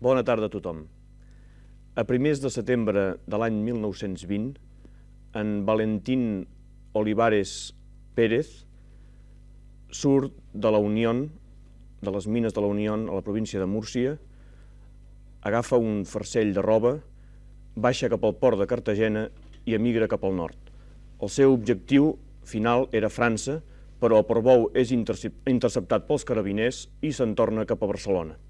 Bona tarda a tothom. A primers de setembre de l'any 1920, en Valentín Olivares Pérez surt de la Unió, de les mines de la Unió a la província de Múrcia, agafa un farcell de roba, baixa cap al port de Cartagena i emigra cap al nord. El seu objectiu final era França, però per bou és interceptat pels carabiners i se'n torna cap a Barcelona.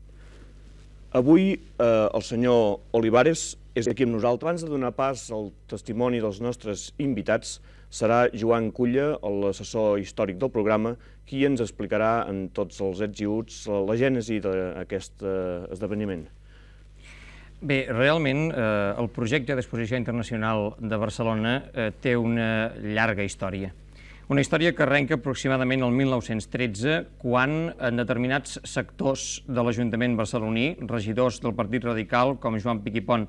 Avui eh, el senyor Olivares és aquí amb nosaltres. Abans de donar pas al testimoni dels nostres invitats, serà Joan Culla, l'assessor històric del programa, qui ens explicarà en tots els ets i uts la gènesi d'aquest eh, esdeveniment. Bé, realment eh, el projecte d'exposició internacional de Barcelona eh, té una llarga història. Una història que arrenca aproximadament el 1913, quan en determinats sectors de l'Ajuntament barceloní, regidors del Partit Radical, com Joan Piquipont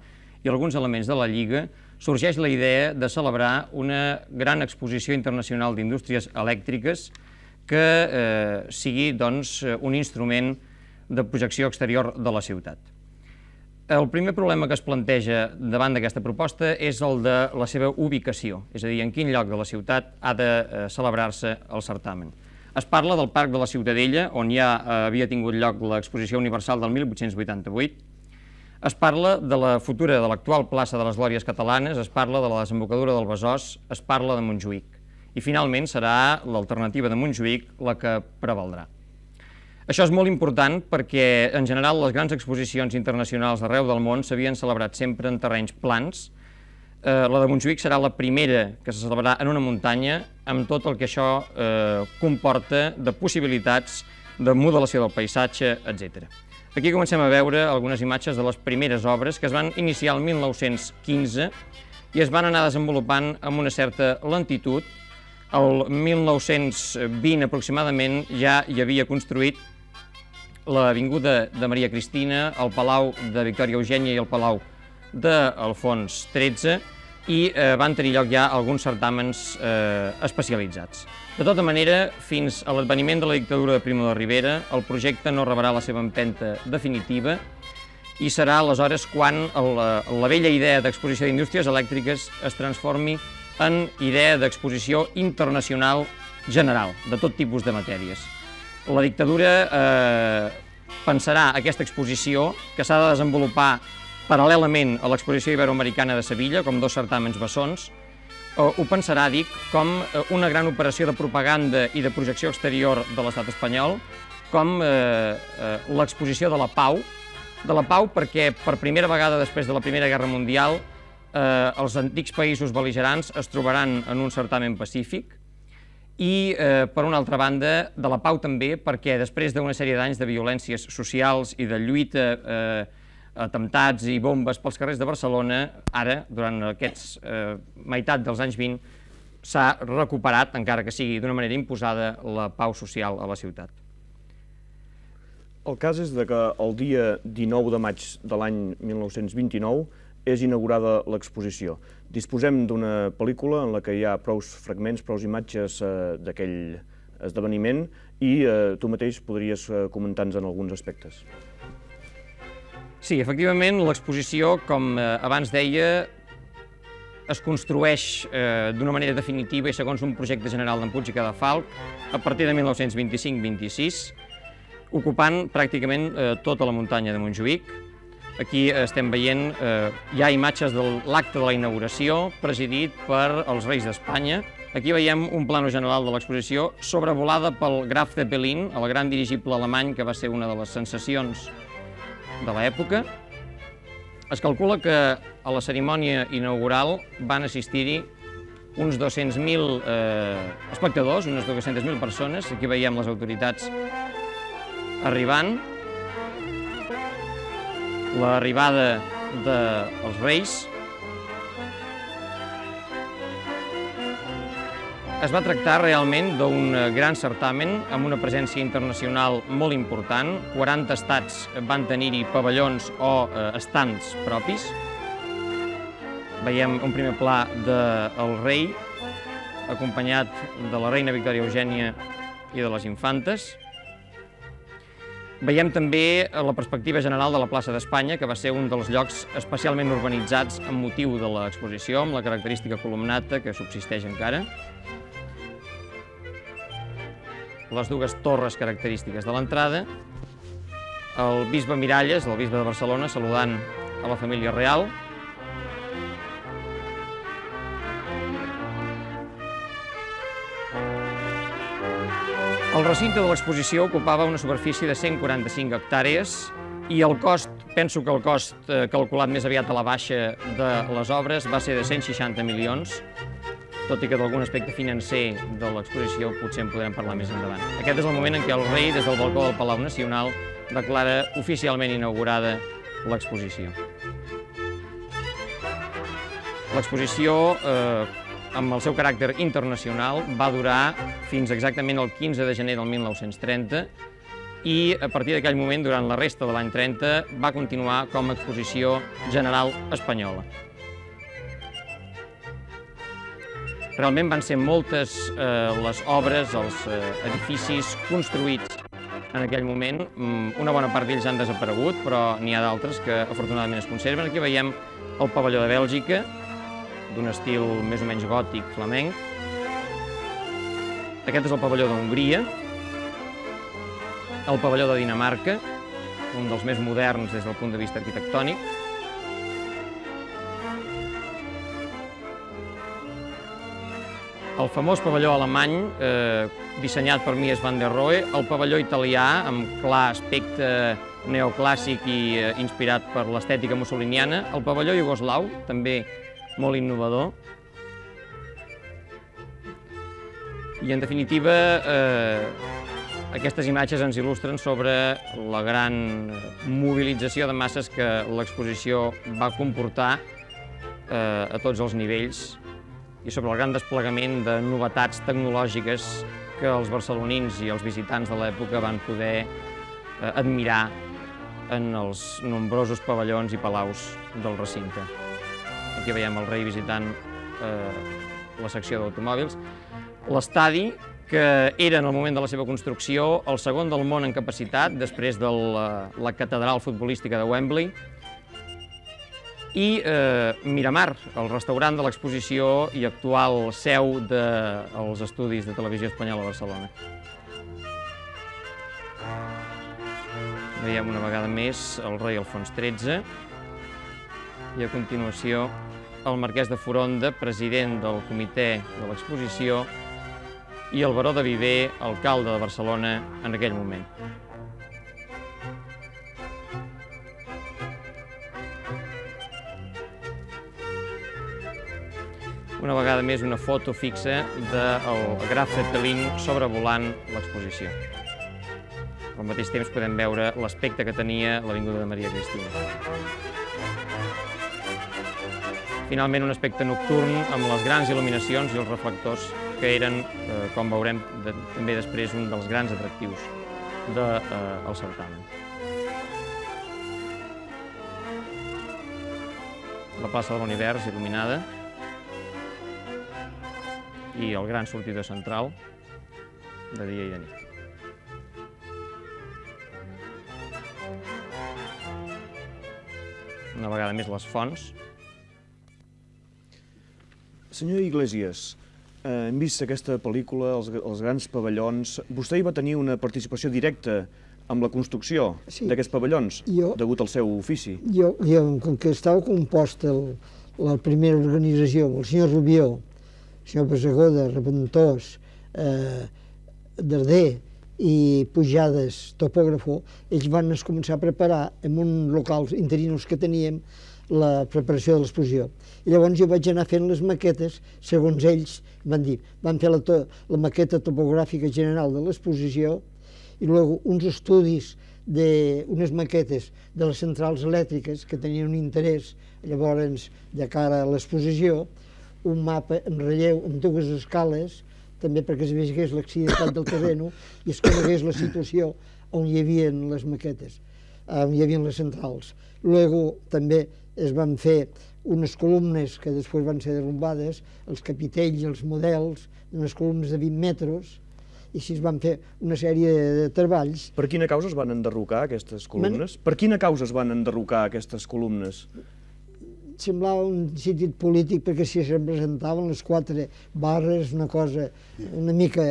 i alguns elements de la Lliga, sorgeix la idea de celebrar una gran exposició internacional d'indústries elèctriques que eh, sigui doncs, un instrument de projecció exterior de la ciutat. El primer problema que es planteja davant d'aquesta proposta és el de la seva ubicació, és a dir, en quin lloc de la ciutat ha de eh, celebrar-se el certamen. Es parla del Parc de la Ciutadella, on ja eh, havia tingut lloc l'exposició universal del 1888, es parla de la futura de l'actual plaça de les Glòries Catalanes, es parla de la desembocadura del Besòs, es parla de Montjuïc. I finalment serà l'alternativa de Montjuïc la que prevaldrà. Això és molt important perquè, en general, les grans exposicions internacionals d'arreu del món s'havien celebrat sempre en terrenys plans. Eh, la de Montjuïc serà la primera que se celebrarà en una muntanya, amb tot el que això eh, comporta de possibilitats de modelació del paisatge, etc. Aquí comencem a veure algunes imatges de les primeres obres que es van iniciar el 1915 i es van anar desenvolupant amb una certa lentitud. El 1920 aproximadament ja hi havia construït l'Avinguda de Maria Cristina, el Palau de Victòria Eugènia i el Palau d'Alfons XIII i eh, van tenir lloc ja alguns certàmens eh, especialitzats. De tota manera, fins a l'adveniment de la dictadura de Primo de Rivera, el projecte no rebrà la seva empenta definitiva i serà aleshores quan la, la vella idea d'exposició d'indústries elèctriques es transformi en idea d'exposició internacional general, de tot tipus de matèries la dictadura eh, pensarà aquesta exposició que s'ha de desenvolupar paral·lelament a l'exposició iberoamericana de Sevilla, com dos certàmens bessons, ho pensarà, dic, com eh, una gran operació de propaganda i de projecció exterior de l'estat espanyol, com eh, eh, l'exposició de la pau, de la pau perquè per primera vegada després de la Primera Guerra Mundial eh, els antics països beligerants es trobaran en un certamen pacífic, i, eh, per una altra banda, de la pau també, perquè després d'una sèrie d'anys de violències socials i de lluita, eh, atemptats i bombes pels carrers de Barcelona, ara, durant aquests eh, meitat dels anys 20, s'ha recuperat, encara que sigui d'una manera imposada, la pau social a la ciutat. El cas és de que el dia 19 de maig de l'any 1929 és inaugurada l'exposició. Disposem d'una pel·lícula en la que hi ha prous fragments, prous imatges eh, d'aquell esdeveniment i eh, tu mateix podries eh, comentar-nos en alguns aspectes. Sí, efectivament, l'exposició, com eh, abans deia, es construeix eh, d'una manera definitiva i segons un projecte general d'en Puig i Cadafalc a partir de 1925-26, ocupant pràcticament eh, tota la muntanya de Montjuïc, Aquí estem veient, eh, hi ha imatges de l'acte de la inauguració presidit per els Reis d'Espanya. Aquí veiem un plano general de l'exposició sobrevolada pel Graf Zeppelin, el gran dirigible alemany que va ser una de les sensacions de l'època. Es calcula que a la cerimònia inaugural van assistir-hi uns 200.000 eh, espectadors, unes 200.000 persones. Aquí veiem les autoritats arribant l'arribada dels Reis Es va tractar realment d'un gran certamen amb una presència internacional molt important. 40 estats van tenir-hi pavellons o eh, estants propis. Veiem un primer pla del rei, acompanyat de la reina Victòria Eugènia i de les infantes. Veiem també la perspectiva general de la plaça d'Espanya, que va ser un dels llocs especialment urbanitzats amb motiu de l'exposició, amb la característica columnata que subsisteix encara. Les dues torres característiques de l'entrada, el bisbe Miralles, el bisbe de Barcelona, saludant a la família real, recinte de l'exposició ocupava una superfície de 145 hectàrees i el cost, penso que el cost eh, calculat més aviat a la baixa de les obres va ser de 160 milions, tot i que d'algun aspecte financer de l'exposició potser en podrem parlar més endavant. Aquest és el moment en què el rei, des del balcó del Palau Nacional, declara oficialment inaugurada l'exposició. L'exposició eh, amb el seu caràcter internacional, va durar fins exactament el 15 de gener del 1930 i a partir d'aquell moment, durant la resta de l'any 30, va continuar com a exposició general espanyola. Realment van ser moltes eh, les obres, els eh, edificis construïts en aquell moment. Mm, una bona part d'ells han desaparegut, però n'hi ha d'altres que afortunadament es conserven. Aquí veiem el pavelló de Bèlgica, d'un estil més o menys gòtic flamenc. Aquest és el pavelló d'Hongria, el pavelló de Dinamarca, un dels més moderns des del punt de vista arquitectònic. El famós pavelló alemany, eh, dissenyat per Mies van der Rohe, el pavelló italià, amb clar aspecte neoclàssic i eh, inspirat per l'estètica mussoliniana, el pavelló iugoslau, també molt innovador. I, en definitiva, eh, aquestes imatges ens il·lustren sobre la gran mobilització de masses que l'exposició va comportar eh, a tots els nivells i sobre el gran desplegament de novetats tecnològiques que els barcelonins i els visitants de l'època van poder eh, admirar en els nombrosos pavellons i palaus del recinte. Aquí veiem el rei visitant eh, la secció d'automòbils. L'estadi, que era en el moment de la seva construcció el segon del món en capacitat, després de la, la catedral futbolística de Wembley, i eh, Miramar, el restaurant de l'exposició i actual seu dels de, estudis de televisió espanyola a Barcelona. Veiem una vegada més el rei Alfons XIII, i a continuació el marquès de Foronda, president del comitè de l'exposició, i el baró de Viver, alcalde de Barcelona en aquell moment. Una vegada més una foto fixa del Graf Zeppelin sobrevolant l'exposició. Al mateix temps podem veure l'aspecte que tenia l'Avinguda de Maria Cristina. Finalment, un aspecte nocturn amb les grans il·luminacions i els reflectors que eren, eh, com veurem de, també després, un dels grans atractius del de, eh, certamen. La plaça de l'Univers il·luminada i el gran sortidor central de dia i de nit. Una vegada més les fonts, Senyor Iglesias, eh, hem vist aquesta pel·lícula, els, els grans pavellons. Vostè hi va tenir una participació directa amb la construcció sí. d'aquests pavellons, jo, degut al seu ofici. Jo, jo com que estava composta el, la primera organització, el senyor Rubió, el senyor Pesagoda, Repentós, eh, Darder i Pujades, topògrafo, ells van començar a preparar en un locals interinos que teníem la preparació de l'exposició. I llavors jo vaig anar fent les maquetes, segons ells van dir. Van fer la, to, la maqueta topogràfica general de l'exposició i després uns estudis de unes maquetes de les centrals elèctriques que tenien un interès llavors de cara a l'exposició, un mapa en relleu amb dues escales, també perquè es veiés l'accidentalitat del terreno i es conegués la situació on hi havia les maquetes, on hi havia les centrals. Luego també es van fer unes columnes que després van ser derrumbades, els capitells, els models, unes columnes de 20 metres, i així es van fer una sèrie de treballs. Per quina causa es van enderrocar aquestes columnes? Man... Per quina causa es van enderrocar aquestes columnes? semblava un sentit polític perquè si es representaven les quatre barres, una cosa una mica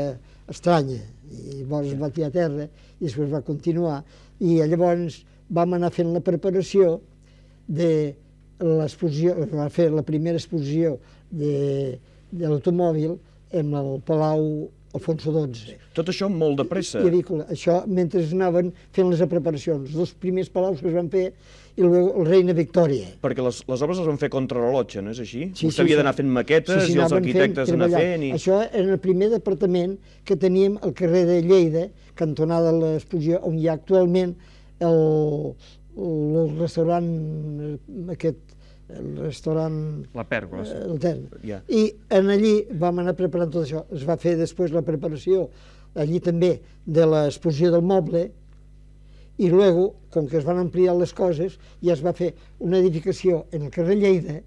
estranya. I llavors es va tirar a terra i després va continuar. I llavors vam anar fent la preparació de l'exposició, va fer la primera exposició de, de l'automòbil en el Palau Alfonso XII. Tot això molt de pressa. I, i això mentre anaven fent les preparacions. Els primers palaus que es van fer i el, el Reina Victòria. Perquè les, les obres les van fer contra rellotge, no és així? Sí, Vostè sí, havia d'anar fent maquetes sí, sí, i els arquitectes anar fent... I... Això era el primer departament que teníem al carrer de Lleida, cantonada de l'exposició, on hi ha actualment el, el restaurant aquest el restaurant... La Pèrgola. Eh, el Ten. Yeah. I en allí vam anar preparant tot això. Es va fer després la preparació allí també de l'exposició del moble, i luego, com que es van ampliar les coses, ja es va fer una edificació en el carrer Lleida,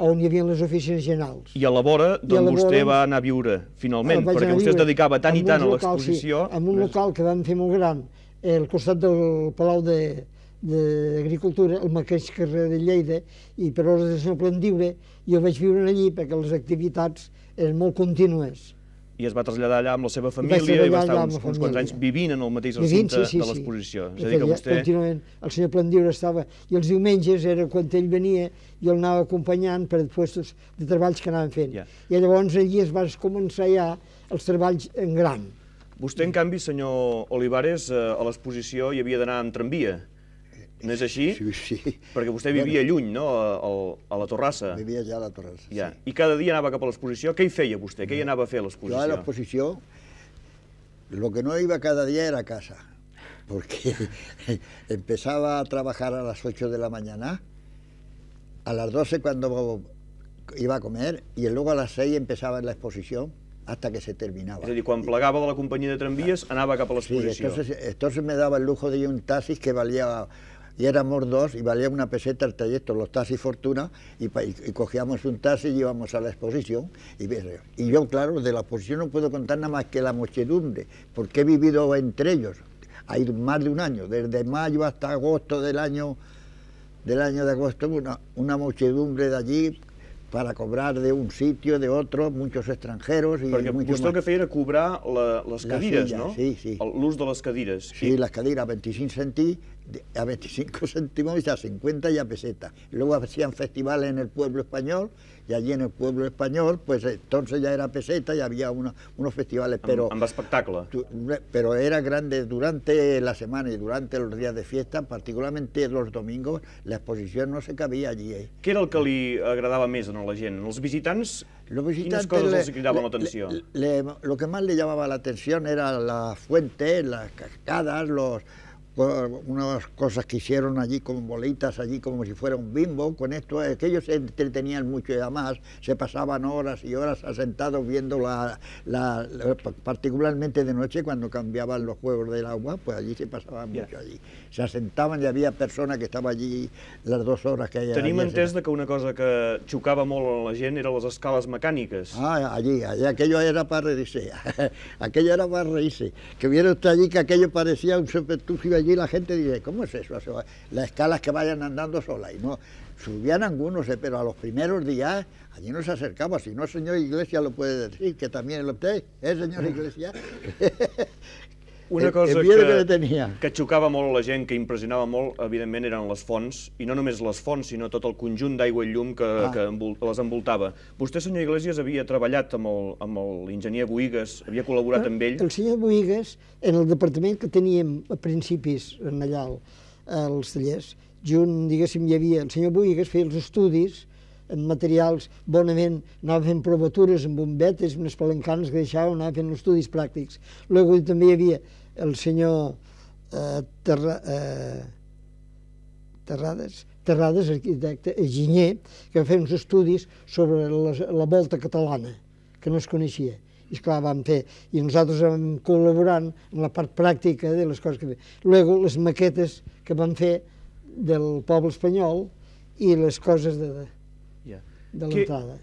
on hi havia les oficines generals. I a la vora d'on vostè va anar a viure, finalment, ah, perquè vostè es dedicava tant i tant a l'exposició... Sí, en un local que vam fer molt gran, al costat del Palau d'Agricultura, el mateix carrer de Lleida, i per hores de Sant Plandiure, jo vaig viure allí perquè les activitats eren molt contínues i es va traslladar allà amb la seva família i va estar uns, uns quants anys vivint en el mateix recinte sí, sí, de l'exposició. Sí. És a dir, que vostè... Contínuament, el senyor Plandiure estava... I els diumenges era quan ell venia i el anava acompanyant per puestos de treballs que anaven fent. Yeah. I llavors allí es va començar ja els treballs en gran. Vostè, en canvi, senyor Olivares, eh, a l'exposició hi havia d'anar amb tramvia. No és així? Sí, sí. Perquè vostè vivia bueno, lluny, no?, a, a la Torrassa. Vivia ja a la Torrassa, ja. sí. I cada dia anava cap a l'exposició. Què hi feia vostè? Què hi anava a fer a l'exposició? Jo a l'exposició, lo que no iba cada dia era a casa, porque empezaba a trabajar a las 8 de la mañana, a las 12 cuando iba a comer, y luego a las 6 empezaba la exposición, hasta que se terminaba. És a dir, quan plegava de la companyia de tramvies, anava cap a l'exposició. Sí, entonces, entonces me daba el lujo de ir un taxi que valía y éramos dos y valía una peseta el trayecto, los taxis Fortuna, y, y, cogíamos un taxi y íbamos a la exposición. Y, y, yo, claro, de la exposición no puedo contar nada más que la muchedumbre, porque he vivido entre ellos. Hay más de un año, desde mayo hasta agosto del año del año de agosto, una, una muchedumbre de allí para cobrar de un sitio, de otro, muchos extranjeros. I Perquè vostè el que feia era cobrar la, les cadires, silla, no? Sí, sí. L'ús de les cadires. Sí, I... les cadires a 25 centí, a 25 céntimos y a 50 y a peseta. Luego hacían festivales en el pueblo español y allí en el pueblo español, pues entonces ya era peseta y había una, unos festivales, pero... Amb, amb espectacle. Pero era grande durante la semana y durante los días de fiesta, particularmente los domingos, la exposición no se cabía allí. Eh. Què era el que li agradava més a la gent? Els visitants, los visitantes quines coses le, els cridaven l'atenció? Lo que más le llamaba la atención era la fuente, las cascadas, los unas cosas que hicieron allí como bolitas, allí como si fuera un bimbo, con esto, es que ellos se entretenían mucho y además se pasaban horas y horas asentados viendo la, la, particularmente de noche cuando cambiaban los juegos del agua, pues allí se pasaban mucho allí. Se asentaven i havia persona que estava allí les dues hores que hi Tenim entès de que una cosa que xocava molt a la gent eren les escales mecàniques. Ah, allí, allí aquello era para reírse, aquello era para reírse. Que viera usted allí que aquello parecía un serpentucio allí la gente dice, ¿cómo es eso? Las escalas que vayan andando solas. Y no, subían algunos, eh, pero a los primeros días allí no se acercaba. Si no, señor Iglesia lo puede decir, que también lo usted, ¿eh, señor Iglesia? Una cosa el, el que, que, tenia. que xocava molt la gent, que impressionava molt, evidentment, eren les fonts, i no només les fonts, sinó tot el conjunt d'aigua i llum que, ah. que envol, les envoltava. Vostè, senyor Iglesias, havia treballat amb l'enginyer Boigues, havia col·laborat ah, amb ell? El senyor Boigues, en el departament que teníem a principis, en allà, als tallers, junt, diguéssim, hi havia el senyor Boigues, feia els estudis, en materials bonament, anava fent provatures amb bombetes, unes palancanes que deixava, anava fent estudis pràctics. Luego també hi havia el senyor eh, Terra, eh, Terrades, Terrades, arquitecte, enginyer, que va fer uns estudis sobre la, la volta catalana, que no es coneixia. I esclar, vam fer, i nosaltres vam col·laborant en la part pràctica de les coses que fem. Luego, les maquetes que vam fer del poble espanyol i les coses de, de, yeah. de l'entrada.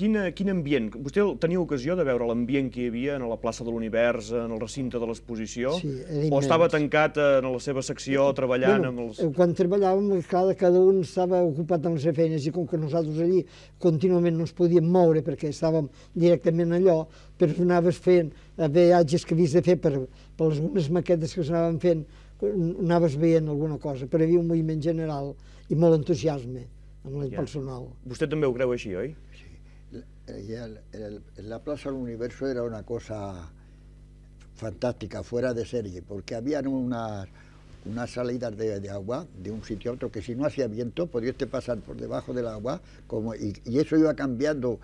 Quin, quin ambient? Vostè tenia ocasió de veure l'ambient que hi havia en la plaça de l'Univers, en el recinte de l'exposició? Sí, o estava tancat en la seva secció treballant Bueno, amb els... eh, Quan treballàvem, cada, cada un estava ocupat amb les seves feines i com que nosaltres allí contínuament no ens podíem moure perquè estàvem directament allò, però anaves fent eh, viatges que havies de fer per, per algunes maquetes que s'anaven fent, anaves veient alguna cosa, però hi havia un moviment general i molt entusiasme amb el Ja. personal. Vostè també ho creu així, oi? Y el- el- la Plaza del Universo era una cosa fantástica, fuera de serie, porque habían unas, unas salidas de, de agua de un sitio a otro que si no hacía viento podías te pasar por debajo del agua como, y, y eso iba cambiando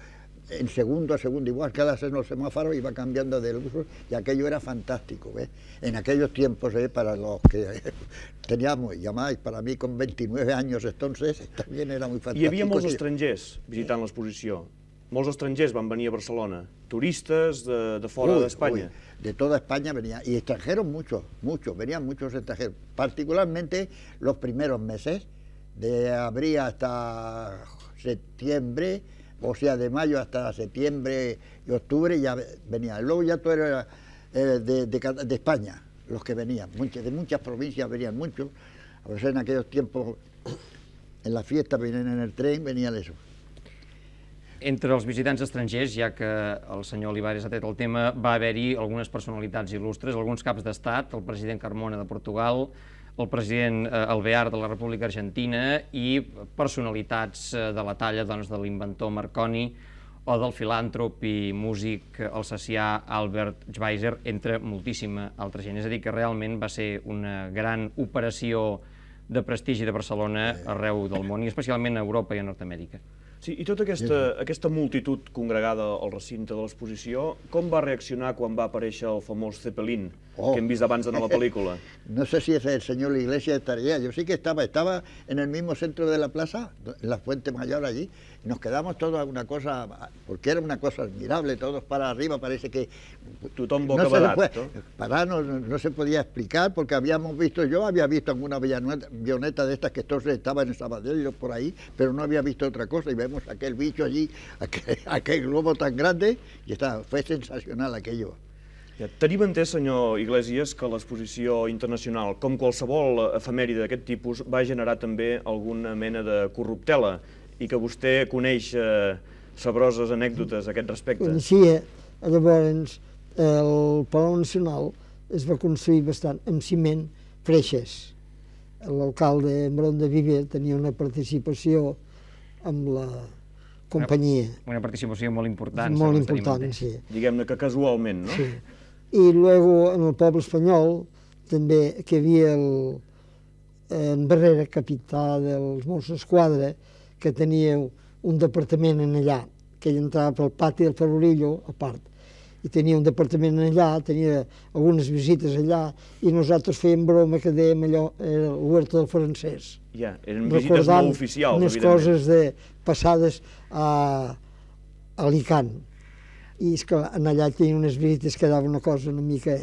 en segundo a segundo, igual que las en los semáforos iba cambiando de luz y aquello era fantástico, ¿ves? En aquellos tiempos, ¿eh? para los que teníamos, y además para mí con 29 años entonces también era muy fantástico. Hi havia molts estrangers visitant l'exposició. Molts estrangers van venir a Barcelona. Turistes de, de Uy, d'Espanya. uy, de toda España venía, y extranjeros muchos, muchos, venían muchos extranjeros, particularmente los primeros meses, de abril hasta septiembre, o sea, de mayo hasta septiembre y octubre ya ve- venían. Luego ya todo era eh, de, de de España, los que venían, muchos, de muchas provincias venían muchos, a veces en aquellos tiempos, en las fiestas venían en el tren, venían eso. Entre els visitants estrangers, ja que el senyor Olivares ha tret el tema, va haver-hi algunes personalitats il·lustres, alguns caps d'estat, el president Carmona de Portugal, el president eh, Alvear de la República Argentina i personalitats eh, de la talla doncs, de l'inventor Marconi o del filàntrop i músic alsacià Albert Schweitzer, entre moltíssima altra gent. És a dir, que realment va ser una gran operació de prestigi de Barcelona arreu del món, i especialment a Europa i a Nord-Amèrica. Sí, i tota aquesta, aquesta multitud congregada al recinte de l'exposició, com va reaccionar quan va aparèixer el famós Zeppelin, Oh. que hem vist abans en la pel·lícula? No sé si ese el señor la iglesia estaría. Yo sí que estaba, estaba en el mismo centro de la plaza, en la Fuente Mayor allí, nos quedamos todos a una cosa, porque era una cosa admirable, todos para arriba, parece que Tothom no se, puede- para no, no se podía explicar, porque habíamos visto, yo había visto alguna avioneta de estas que entonces estaban en Sabadell o por ahí, pero no había visto otra cosa, y vemos aquel bicho allí, aquel, aquel globo tan grande, y está, fue sensacional aquello. Ja, tenim entès, senyor Iglesias, que l'exposició internacional, com qualsevol efemèride d'aquest tipus, va generar també alguna mena de corruptela i que vostè coneix eh, sabroses anècdotes a aquest respecte. Coneixia, llavors, el Palau Nacional es va construir bastant amb ciment freixes. L'alcalde Bron de Viver tenia una participació amb la companyia, Una participació molt important. molt important, sí. Diguem-ne que casualment, no? sí. I luego en el poble espanyol també que hi havia el, en Barrera, capità dels Mossos d'Esquadra, que tenia un departament en allà, que ell entrava pel pati del Ferrorillo, a part, i tenia un departament allà, tenia algunes visites allà, i nosaltres fèiem broma que dèiem allò, era el huerto del francès. Ja, eren visites no oficials, unes coses de, passades a, a Alicant. I és que en allà tenia unes visites que dava una cosa una mica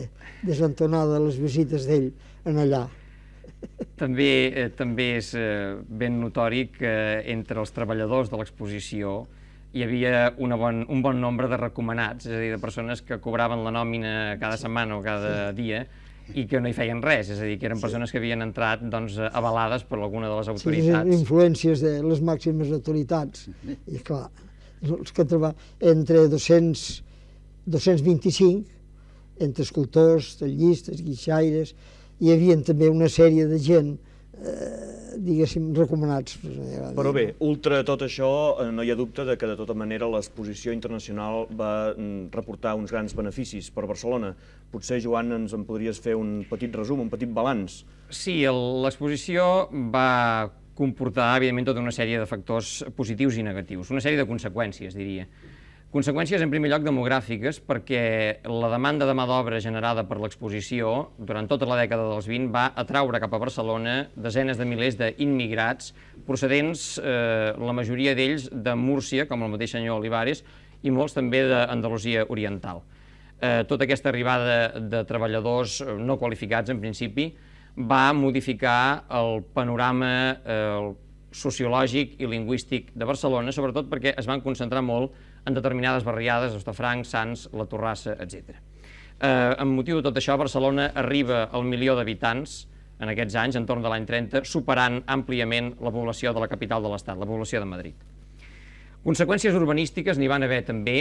desentonada, les visites d'ell en allà. També, eh, també és eh, ben notori que entre els treballadors de l'exposició hi havia una bon, un bon nombre de recomanats, és a dir, de persones que cobraven la nòmina cada setmana o cada dia i que no hi feien res, és a dir, que eren persones que havien entrat doncs, avalades per alguna de les Sí, autoritats. les influències de les màximes autoritats. I clar, els que trobaven entre 200, 225, entre escultors, tallistes, guixaires, hi havia també una sèrie de gent, eh, diguéssim, recomanats. Però bé, ultra tot això, eh, no hi ha dubte de que de tota manera l'exposició internacional va mm, reportar uns grans beneficis per Barcelona. Potser, Joan, ens en podries fer un petit resum, un petit balanç. Sí, l'exposició va comportar, evidentment, tota una sèrie de factors positius i negatius, una sèrie de conseqüències, diria. Conseqüències, en primer lloc, demogràfiques, perquè la demanda de mà d'obra generada per l'exposició durant tota la dècada dels 20 va atraure cap a Barcelona desenes de milers d'immigrats procedents, eh, la majoria d'ells, de Múrcia, com el mateix senyor Olivares, i molts també d'Andalusia Oriental. Eh, tota aquesta arribada de treballadors eh, no qualificats, en principi, va modificar el panorama eh, sociològic i lingüístic de Barcelona, sobretot perquè es van concentrar molt en determinades barriades, Hostafranc, Sants, la Torrassa, etc. Eh, amb motiu de tot això, Barcelona arriba al milió d'habitants en aquests anys, entorn de l'any 30, superant àmpliament la població de la capital de l'Estat, la població de Madrid. Conseqüències urbanístiques n'hi van haver també,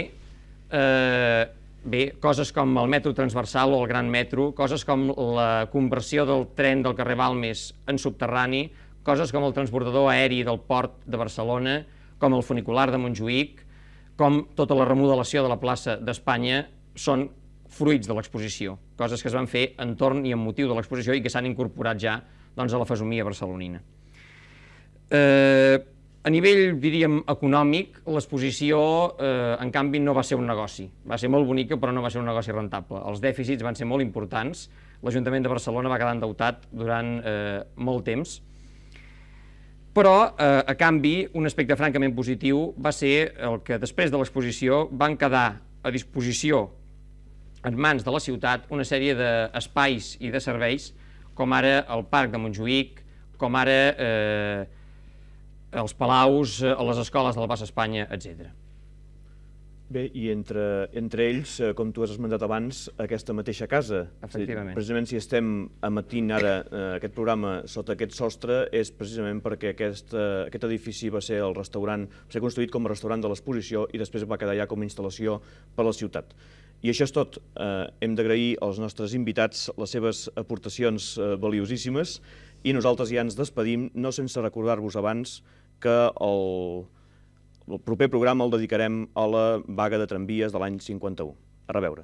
eh, bé, coses com el metro transversal o el gran metro, coses com la conversió del tren del carrer Balmes en subterrani, coses com el transbordador aeri del port de Barcelona, com el funicular de Montjuïc, com tota la remodelació de la plaça d'Espanya són fruits de l'exposició, coses que es van fer entorn i amb motiu de l'exposició i que s'han incorporat ja doncs, a la fesomia barcelonina. Eh, a nivell, diríem, econòmic, l'exposició, eh, en canvi, no va ser un negoci. Va ser molt bonica, però no va ser un negoci rentable. Els dèficits van ser molt importants. L'Ajuntament de Barcelona va quedar endeutat durant eh, molt temps. Però, eh, a canvi, un aspecte francament positiu va ser el que després de l'exposició van quedar a disposició en mans de la ciutat una sèrie d'espais i de serveis, com ara el Parc de Montjuïc, com ara eh, els palaus, eh, les escoles del Bas Espanya, etc. Bé, i entre, entre ells, eh, com tu has esmentat abans, aquesta mateixa casa. Efectivament. Precisament si estem emetint ara eh, aquest programa sota aquest sostre és precisament perquè aquest, eh, aquest edifici va ser el restaurant, va ser construït com a restaurant de l'exposició i després va quedar ja com a instal·lació per a la ciutat. I això és tot. Eh, hem d'agrair als nostres invitats les seves aportacions eh, valiosíssimes i nosaltres ja ens despedim, no sense recordar-vos abans que el, el proper programa el dedicarem a la vaga de tramvies de l'any 51. A reveure.